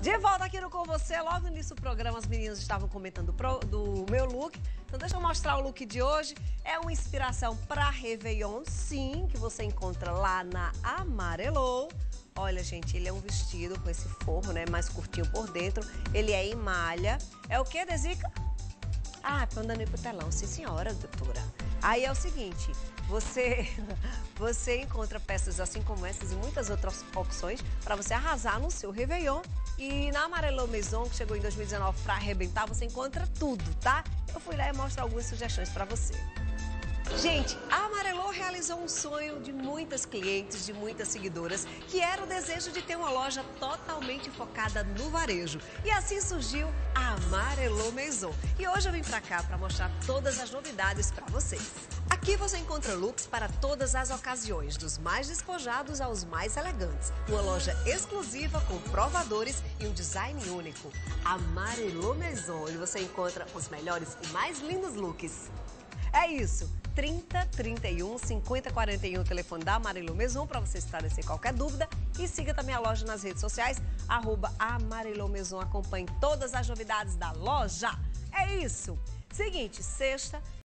De volta aqui no Com Você, logo no início do programa as meninas estavam comentando pro, do meu look. Então deixa eu mostrar o look de hoje. É uma inspiração para Réveillon, sim, que você encontra lá na Amarelou. Olha, gente, ele é um vestido com esse forro, né, mais curtinho por dentro. Ele é em malha. É o que, Desica? Ah, tô andando aí pro telão. Sim, senhora, doutora. Aí é o seguinte, você, você encontra peças assim como essas e muitas outras opções para você arrasar no seu Réveillon. E na Amarelo Maison, que chegou em 2019 para arrebentar, você encontra tudo, tá? Eu fui lá e mostro algumas sugestões para você. Gente, a Amarelô realizou um sonho de muitas clientes, de muitas seguidoras, que era o desejo de ter uma loja totalmente focada no varejo. E assim surgiu a Amarelô Maison. E hoje eu vim para cá para mostrar todas as novidades para vocês. Aqui você encontra looks para todas as ocasiões, dos mais despojados aos mais elegantes. Uma loja exclusiva com provadores e um design único. Amarelô Maison, onde você encontra os melhores e mais lindos looks. É isso. 30 31 50 41, o telefone da Amarelo Maison para você esclarecer qualquer dúvida. E siga também a loja nas redes sociais, arroba Amarelo Maison. Acompanhe todas as novidades da loja. É isso. Seguinte, sexta